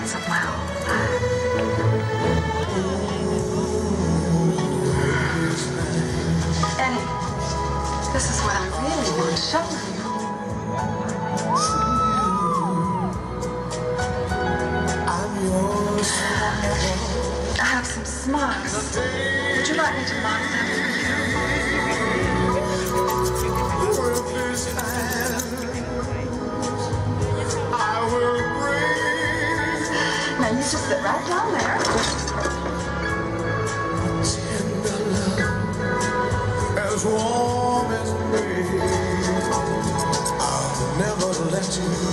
chance of my whole life. And this is what I really want to show you. I have some smocks. Would you like me to mark for you? Just sit right down there. as warm as me. I'll never let you.